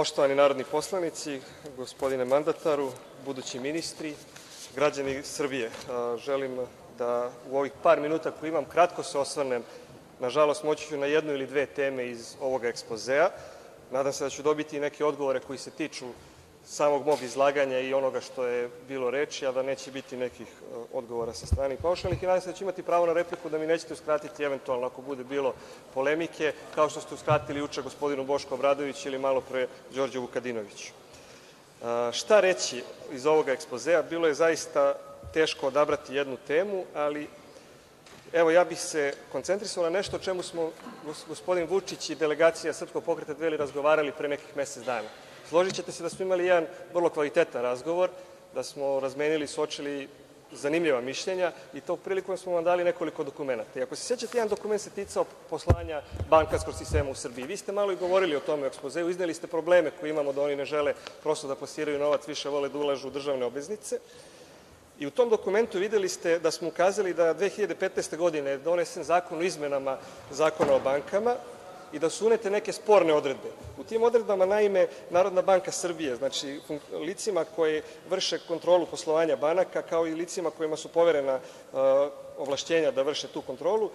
Poštovani narodni poslanici, gospodine mandataru, budući ministri, građani Srbije, želim da u ovih par minuta koje imam kratko se osvrnem, nažalost, moći ću na jednu ili dve teme iz ovog ekspozea. Nadam se da ću dobiti neke odgovore koji se tiču samog mog izlaganja i onoga što je bilo reči, a da neće biti nekih odgovora sa strane paušalnih i nadam se da ću imati pravo na repliku, da mi nećete uskratiti eventualno ako bude bilo polemike, kao što ste uskratili juče gospodinu Bošku Obradoviću ili malopre Đorđu Vukadinoviću. Šta reći iz ovog ekspozea? Bilo je zaista teško odabrati jednu temu, ali evo ja bih se koncentrisao na nešto o čemu smo gospodin Vučić i delegacija Srpskog pokreta Dveri razgovarali pre nekih mesec dana. Složićete se da smo imali jedan vrlo kvalitetan razgovor, da smo razmenili, suočili zanimljiva mišljenja i tog prilikom smo vam dali nekoliko dokumenata. I ako se sećate, jedan dokument se ticao poslovanja bankarskog sistema u Srbiji. Vi ste malo i govorili o tome u ekspozeu, izneli ste probleme koje imamo da oni ne žele prosto da plasiraju novac, više vole da ulažu u državne obveznice. I u tom dokumentu videli ste da smo ukazali da 2015. godine je donesen zakon o izmenama Zakona o bankama i da su unete neke sporne odredbe. U tim odredbama, naime, Narodna banka Srbije, znači licima koje vrše kontrolu poslovanja banaka, kao i licima kojima su poverena ovlašćenja da vrše tu kontrolu,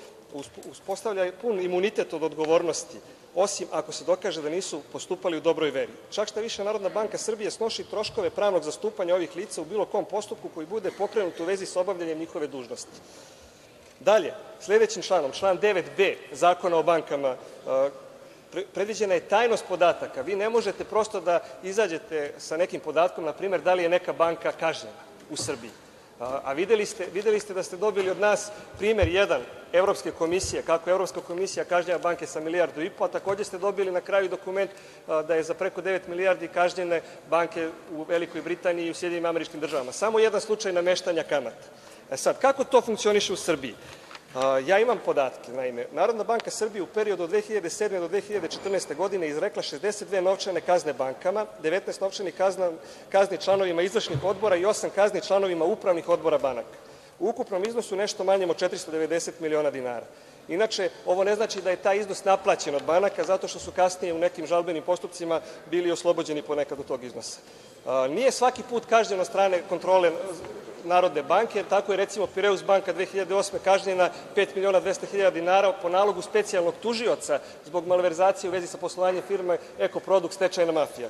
uspostavlja pun imunitet od odgovornosti, osim ako se dokaže da nisu postupali u dobroj veri. Čak šta više, Narodna banka Srbije snosi troškove pravnog zastupanja ovih lica u bilo kom postupku koji bude pokrenut u vezi sa obavljanjem njihove dužnosti. Dalje, sledećim članom, član 9b Zakona o bankama, predviđena je tajnost podataka. Vi ne možete prosto da izađete sa nekim podatkom, primer, da li je neka banka kažnjena u Srbiji. A videli ste da ste dobili od nas primer jedan Evropske komisije, kako Evropska komisija kažnjava banke sa milijardu i po, a takođe ste dobili na kraju dokument da je za preko devet milijardi kažnjene banke u Velikoj Britaniji i u Državama. Samo jedan slučaj nameštanja kamata. E sad, kako to funkcioniše u Srbiji? Ja imam podatke. Naime, Narodna banka Srbije u periodu od 2007. do 2014. godine izrekla 62 novčane kazne bankama, 19 novčanih kazni članovima izvršnih odbora i osam kazni članovima upravnih odbora banaka. U ukupnom iznosu nešto manjem od 490 miliona dinara. Inače, ovo ne znači da je taj iznos naplaćen od banaka, zato što su kasnije u nekim žalbenim postupcima bili oslobođeni ponekad od tog iznosa. Nije svaki put kažnjen od strane kontrole Narodne banke. Tako je, recimo, Pireus banka 2008. kažnjena 5.200.000 dinara po nalogu specijalnog tužioca zbog malverzacije u vezi sa poslovanjem firme „Ekoprodukt“ stečajna mafija.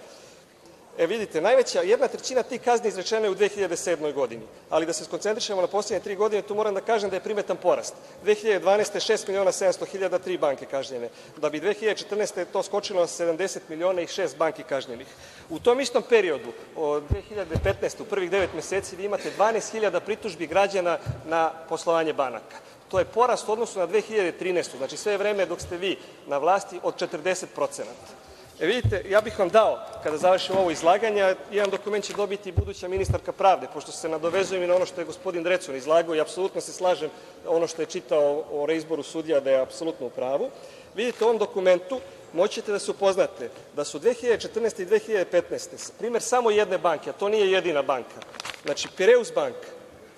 E, vidite, najveća, jedna trećina tih kazni izrečena je u 2007. godini, ali da se skoncentrišemo na poslednje tri godine, tu moram da kažem da je primetan porast. 2012. 6 miliona 700 hiljada, tri banke kažnjene, da bi 2014. to skočilo na 70 miliona i šest banki kažnjenih. U tom istom periodu, od 2015. u prvih devet meseci, vi imate 12.000 pritužbi građana na poslovanje banaka. To je porast u odnosu na 2013. Znači, sve vreme dok ste vi na vlasti od 40 procenata. E, vidite, ja bih vam dao, kada završim ovo izlaganje, jedan dokument će dobiti buduća ministarka pravde, pošto se nadovezujem i na ono što je gospodin Drecun izlagao i apsolutno se slažem ono što je čitao o reizboru sudija da je apsolutno u pravu. Vidite, u ovom dokumentu moći ćete da se upoznate da su 2014. i 2015. primer samo jedne banke, a to nije jedina banka, znači Pireus banka,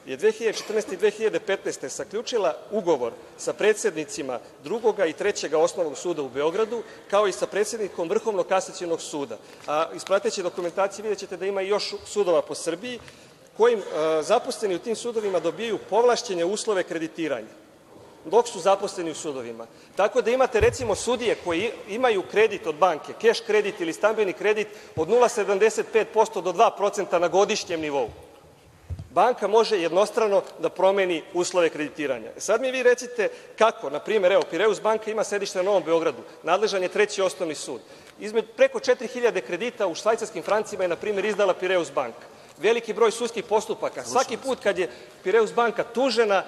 je 2014. i 2015. zaključila ugovor sa predsednicima Drugog i Trećeg osnovnog suda u Beogradu, kao i sa predsednikom Vrhovnog kasacionog suda. A iz prateće dokumentacije videćete da ima još sudova po Srbiji, kojim zaposleni u tim sudovima dobijaju povlašćene uslove kreditiranja dok su zaposleni u sudovima. Tako da imate, recimo, sudije koji imaju kredit od banke, keš kredit ili stambeni kredit od 0,75% do 2% na godišnjem nivou banka može jednostrano da promeni uslove kreditiranja. Sad mi vi recite kako, na primer, evo, Pireus banka ima sedište na Novom Beogradu, nadležan je Treći osnovni sud. Preko 4.000 kredita u švajcarskim francima je, na primer, izdala Pireus banka. Veliki broj sudskih postupaka. Svaki put kad je Pireus banka tužena,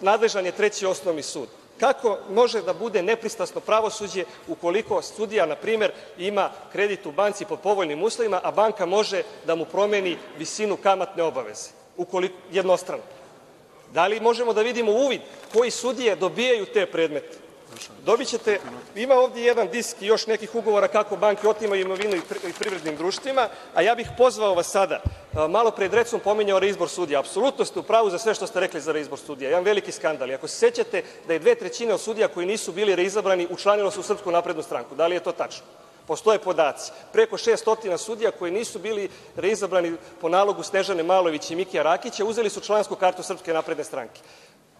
nadležan je Treći osnovni sud. Kako može da bude nepristrasno pravosuđe ukoliko sudija, na primer, ima kredit u banci pod povoljnim uslovima, a banka može da mu promeni visinu kamatne obaveze? Jednostrano. Da li možemo da vidimo uvid koji sudije dobijaju te predmete? Ima ovde jedan disk i još nekih ugovora kako banke otimaju imovinu i privrednim društvima, a ja bih pozvao vas sada, malo pre je Drecun pominjao reizbor sudija, apsolutno ste u pravu za sve što ste rekli za reizbor sudija, jedan veliki skandal. Ako se sećate da je dve trećine od sudija koji nisu bili reizabrani učlanilo se u stranku, da li je to tačno? Postoje podaci. Preko 600 sudija koji nisu bili reizabrani po nalogu Snežane Malović i Mikija Rakića uzeli su člansku kartu Srpske napredne stranke.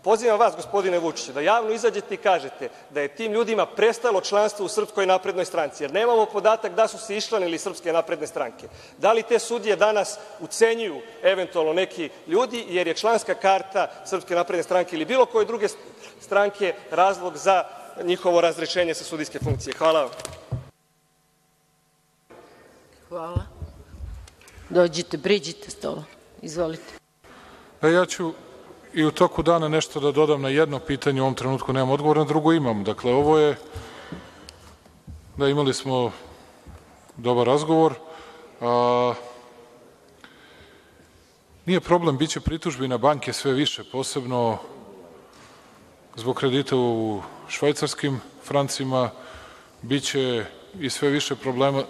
Pozivam vas, gospodine Vučiću, da javno izađete i kažete da je tim ljudima prestalo članstvo u Srpskoj naprednoj stranci, jer nemamo podatak da su se iščlanili iz Srpske napredne stranke. Da li te sudije danas ucenjuju eventualno neki ljudi, jer je članska karta Srpske napredne stranke ili bilo koje druge stranke razlog za njihovo razrešenje sa sudijske funkcije? Hvala vam. Ja ću i u toku dana nešto da dodam na jedno pitanje, u ovom trenutku nemam odgovor, na drugo imam. Dakle, ovo je, da imali smo dobar razgovor, a, nije problem, biće pritužbi na banke sve više, posebno zbog kredita u švajcarskim francima, biće i sve više problema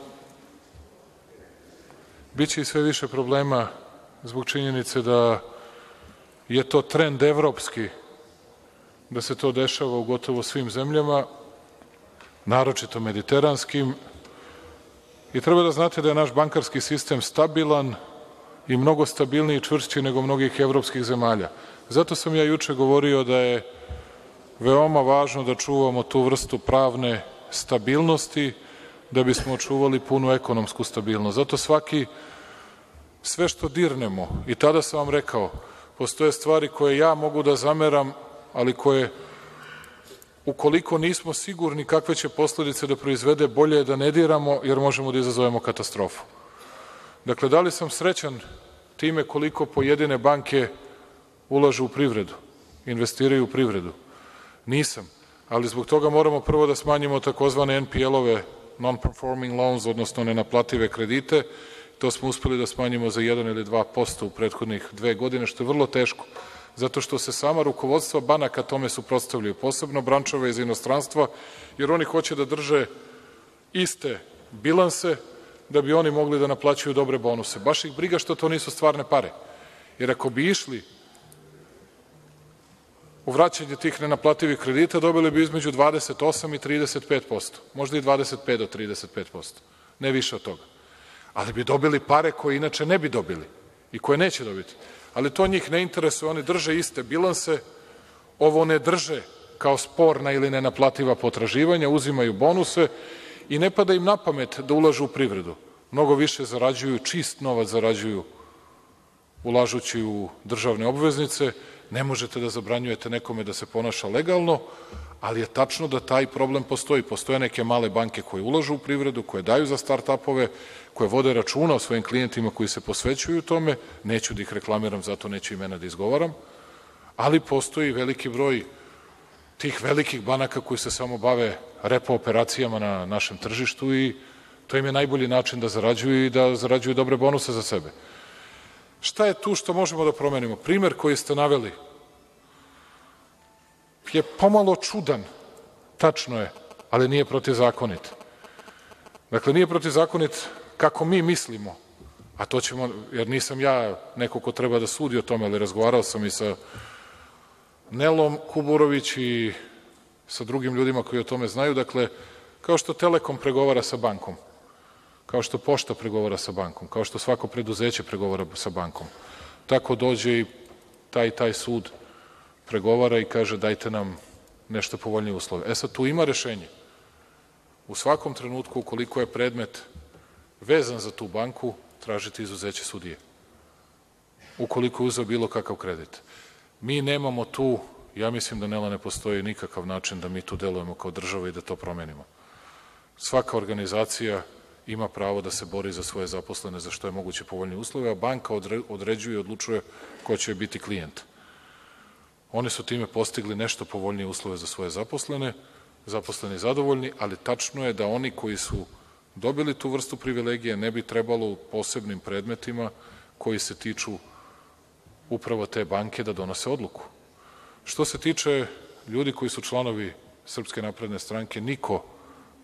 biće i sve više problema zbog činjenice da je to trend evropski da se to dešava u gotovo svim zemljama, naročito mediteranskim. I treba da znate da je naš bankarski sistem stabilan i mnogo stabilniji i čvršći nego mnogih evropskih zemalja. Zato sam ja juče govorio da je veoma važno da čuvamo tu vrstu pravne stabilnosti da bismo očuvali punu ekonomsku stabilnost. Zato svaki, sve što dirnemo, i tada sam vam rekao, postoje stvari koje ja mogu da zameram, ali koje ukoliko nismo sigurni kakve će posledice da proizvede, bolje je da ne diramo, jer možemo da izazovemo katastrofu. Dakle, da li sam srećan time koliko pojedine banke ulažu u privredu, investiraju u privredu? Nisam, ali zbog toga moramo prvo da smanjimo takozvane NPL-ove, non-performing loans, odnosno nenaplative kredite, To smo uspeli da smanjimo za 1 ili 2% u prethodnih dve godine, što je vrlo teško, zato što se sama rukovodstva banaka tome suprotstavljaju, posebno brančove iz inostranstva, jer oni hoće da drže iste bilanse da bi oni mogli da naplaćuju dobre bonuse. Baš ih briga što to nisu stvarne pare, jer ako bi išli u vraćanje tih nenaplativih kredita, dobili bi između 28 i 35%, možda i 25 do 35%, ne više od toga ali bi dobili pare koje inače ne bi dobili i koje neće dobiti. Ali to njih ne interesuje, oni drže iste bilanse, ovo ne drže kao sporna ili nenaplativa potraživanja, uzimaju bonuse i ne pada im na pamet da ulažu u privredu. Mnogo više zarađuju, čist novac zarađuju ulažući u državne obveznice, ne možete da zabranjujete nekome da se ponaša legalno, ali je tačno da taj problem postoji. Postoje neke male banke koje ulažu u privredu, koje daju za start-upove, koje vode računa o svojim klijentima koji se posvećuju tome, neću da ih reklamiram, zato neću imena da izgovaram, ali postoji veliki broj tih velikih banaka koji se samo bave repo operacijama na našem tržištu i to im je najbolji način da zarađuju i da zarađuju dobre bonuse za sebe. Šta je tu što možemo da promenimo? Primer koji ste naveli je pomalo čudan, tačno je, ali nije protivzakonit. Dakle, nije protivzakonit kako mi mislimo, a to ćemo, jer nisam ja neko ko treba da sudi o tome, ali razgovarao sam i sa Nelom Kuburović i sa drugim ljudima koji o tome znaju, dakle, kao što Telekom pregovara sa bankom, kao što Pošta pregovara sa bankom, kao što svako preduzeće pregovara sa bankom, tako dođe i taj taj sud pregovara i kaže dajte nam nešto povoljnije uslove. E sad, tu ima rešenje. U svakom trenutku, ukoliko je predmet vezan za tu banku, tražiti izuzeće sudije. Ukoliko je uzeo bilo kakav kredit. Mi nemamo tu, ja mislim da Nela ne postoji nikakav način da mi tu delujemo kao država i da to promenimo. Svaka organizacija ima pravo da se bori za svoje zaposlene za što je moguće povoljnije uslove, a banka određuje i odlučuje ko će biti klijent. Oni su time postigli nešto povoljnije uslove za svoje zaposlene, zaposleni zadovoljni, ali tačno je da oni koji su dobili tu vrstu privilegije ne bi trebalo u posebnim predmetima koji se tiču upravo te banke da donose odluku. Što se tiče ljudi koji su članovi Srpske napredne stranke, niko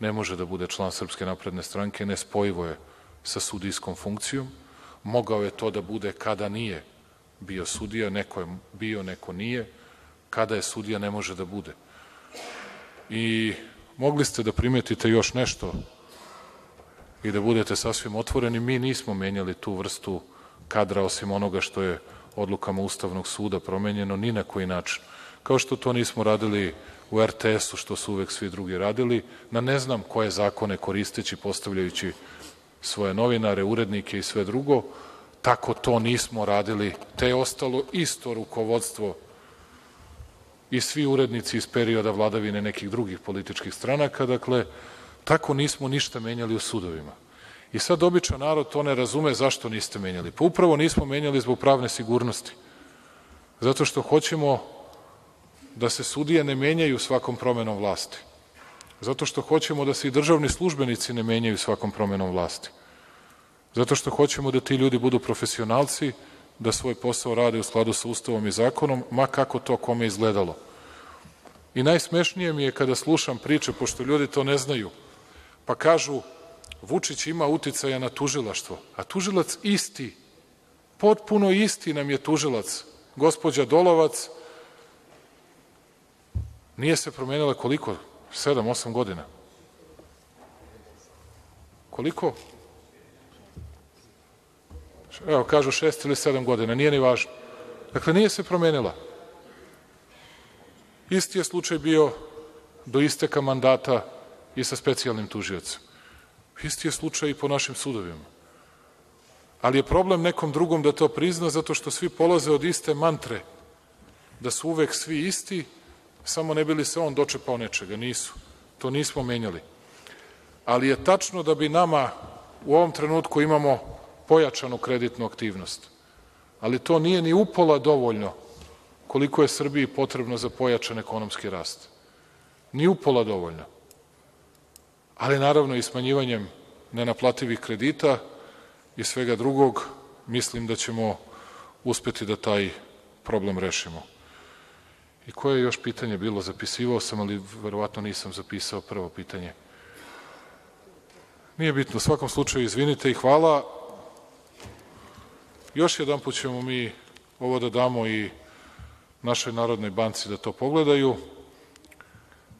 ne može da bude član Srpske napredne stranke, nespojivo je sa sudijskom funkcijom. Mogao je to da bude kada nije bio sudija, neko je bio, neko nije. Kada je sudija, ne može da bude. I mogli ste da primetite još nešto i da budete sasvim otvoreni, mi nismo menjali tu vrstu kadra osim onoga što je odlukama Ustavnog suda promenjeno ni na koji način. Kao što to nismo radili u RTS-u, što su uvek svi drugi radili, na ne znam koje zakone koristeći, postavljajući svoje novinare, urednike i sve drugo, tako to nismo radili, te je ostalo isto rukovodstvo i svi urednici iz perioda vladavine nekih drugih političkih stranaka, dakle, tako nismo ništa menjali u sudovima. I sad običan narod to ne razume zašto niste menjali. Pa upravo nismo menjali zbog pravne sigurnosti. Zato što hoćemo da se sudije ne menjaju svakom promenom vlasti. Zato što hoćemo da se i državni službenici ne menjaju svakom promenom vlasti. Zato što hoćemo da ti ljudi budu profesionalci, da svoj posao rade u skladu sa Ustavom i zakonom, ma kako to kome izgledalo. I najsmešnije mi je kada slušam priče, pošto ljudi to ne znaju, pa kažu Vučić ima uticaja na tužilaštvo, a tužilac isti, potpuno isti nam je tužilac, gospođa Dolovac, nije se promenila koliko? Sedam, osam godina. Koliko? Evo, kažu šest ili sedam godina, nije ni važno. Dakle, nije se promenila. Isti je slučaj bio do isteka mandata i sa specijalnim tužiocem. Isti je slučaj i po našim sudovima. Ali je problem nekom drugom da to prizna zato što svi polaze od iste mantre da su uvek svi isti, samo ne bili se on dočepao nečega. Nisu. To nismo menjali. Ali je tačno da bi nama u ovom trenutku imamo pojačanu kreditnu aktivnost. Ali to nije ni upola dovoljno koliko je Srbiji potrebno za pojačan ekonomski rast. Ni upola dovoljno ali naravno i smanjivanjem nenaplativih kredita i svega drugog, mislim da ćemo uspeti da taj problem rešimo. Koje je još pitanje bilo? Zapisivao sam, ali verovatno nisam zapisao prvo pitanje. Nije bitno, u svakom slučaju izvinite i hvala. Još jedan put ćemo mi ovo da damo i našoj Narodnoj banci da to pogledaju.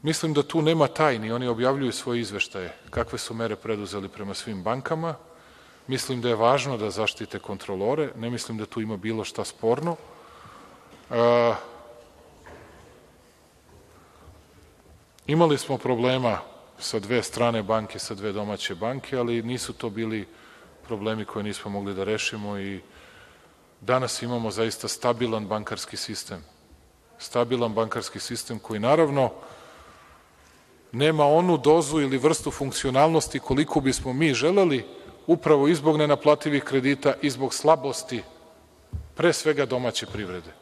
Mislim da tu nema tajni, oni objavljuju svoje izveštaje, kakve su mere preduzeli prema svim bankama. Mislim da je važno da zaštite kontrolore, ne mislim da tu ima bilo šta sporno. E, imali smo problema sa dve strane banke, sa dve domaće banke, ali nisu to bili problemi koje nismo mogli da rešimo i danas imamo zaista stabilan bankarski sistem. Stabilan bankarski sistem koji naravno nema onu dozu ili vrstu funkcionalnosti koliko bismo mi želeli, upravo i zbog nenaplativih kredita i zbog slabosti, pre svega domaće privrede.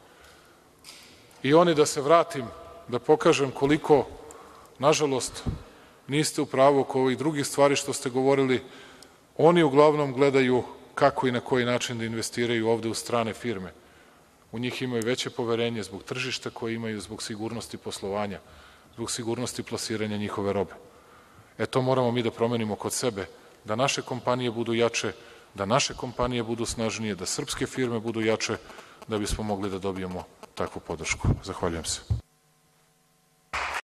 I oni, da se vratim, da pokažem koliko, nažalost, niste u pravu oko ovih drugih stvari što ste govorili, oni uglavnom gledaju kako i na koji način da investiraju ovde u strane firme. U njih imaju veće poverenje zbog tržišta koje imaju, zbog sigurnosti poslovanja zbog sigurnosti plasiranja njihove robe. E to moramo mi da promenimo kod sebe, da naše kompanije budu jače, da naše kompanije budu snažnije, da srpske firme budu jače, da bismo mogli da dobijemo takvu podršku. Zahvaljujem se.